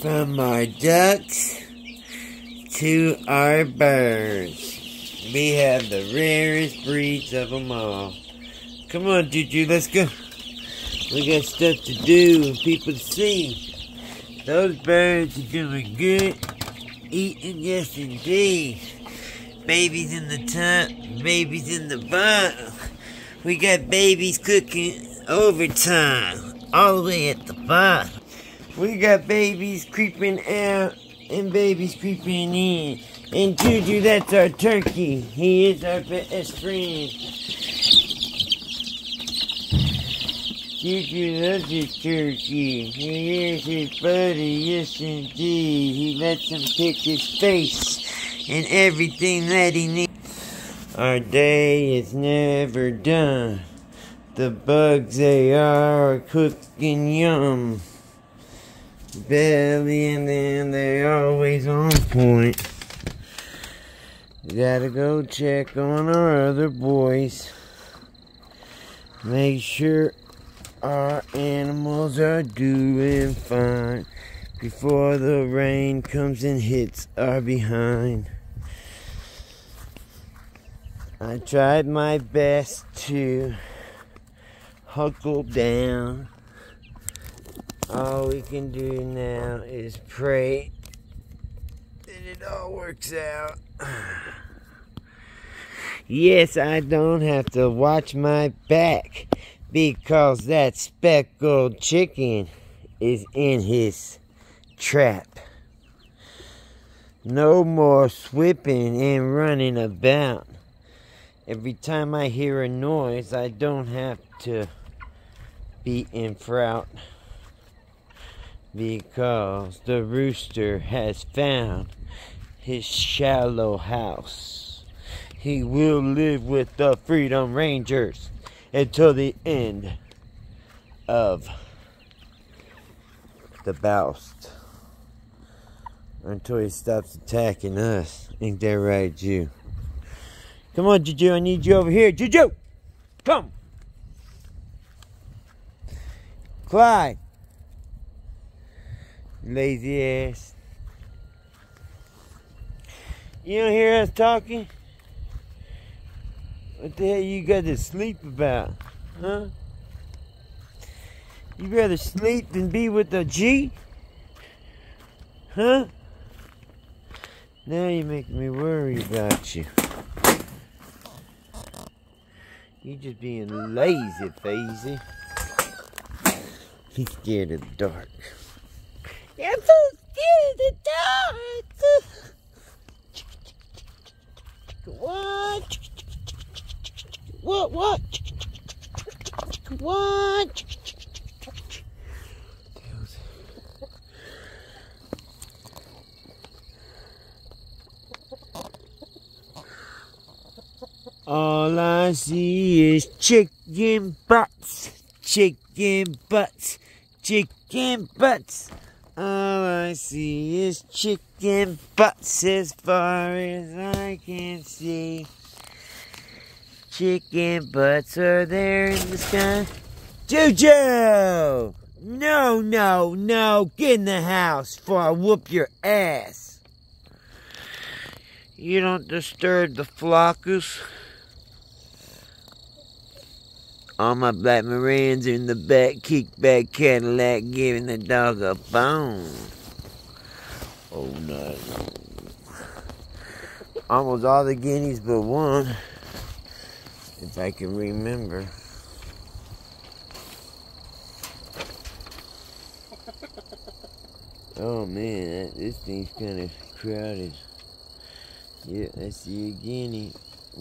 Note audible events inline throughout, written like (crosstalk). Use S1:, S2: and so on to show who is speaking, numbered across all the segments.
S1: From our ducks to our birds. We have the rarest breeds of them all. Come on, Juju, let's go. We got stuff to do and people to see. Those birds are doing good. Eating, yes indeed. Babies in the top, babies in the bottom. We got babies cooking overtime, all the way at the bottom. We got babies creeping out and babies creeping in. And Juju, that's our turkey. He is our best friend. Juju loves his turkey. He is his buddy, yes indeed. He lets him pick his face and everything that he needs. Our day is never done. The bugs they are cooking yum. Belly and then they're always on point. Gotta go check on our other boys. Make sure our animals are doing fine before the rain comes and hits our behind. I tried my best to huckle down. All we can do now is pray that it all works out. (sighs) Yes, I don't have to watch my back because that speckled chicken is in his trap. No more swipping and running about. Every time I hear a noise, I don't have to be in front because the rooster has found his shallow house. He will live with the Freedom Rangers until the end of the boust. Until he stops attacking us. Ain't that right, Jew? Come on, Juju, I need you over here. Juju! Come! Clyde! Lazy ass. You don't hear us talking? What the hell you got to sleep about? Huh? You rather sleep than be with a G? Huh? Now you make me worry about you. You just being lazy, Fazy. He's scared of the dark. I'm so scared of the dark. What? What? What? What? All I see is chicken butts, chicken butts, chicken butts. All I see is chicken butts as far as I can see. Chicken butts are there in the sky. Juju! No, no, no. Get in the house before I whoop your ass. You don't disturb the flockers. All my black Marines are in the back, kickback Cadillac, giving the dog a bone. Oh no. Almost all the guineas but one, if I can remember. (laughs) Oh man, this thing's kind of crowded. Yeah, I see a guinea.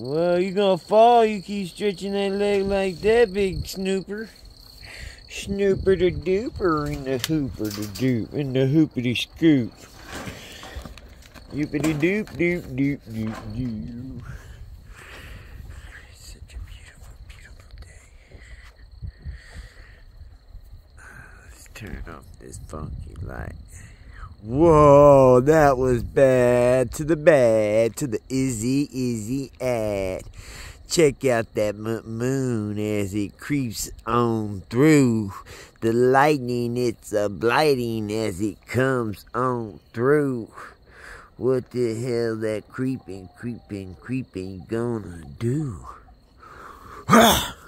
S1: Well, you're gonna fall. You keep stretching that leg like that, big snooper. Snooper the duper in the hooper the doop in the hoopity scoop. Yoopity doop doop doop doop doop. Such a beautiful, beautiful day. Ah, let's turn off this funky light. Whoa, that was bad to the bad to the izzy izzy ad Check out that moon as it creeps on through. The lightning, it's a blighting as it comes on through. What the hell that creeping, creeping, creeping gonna do? (sighs) Ah!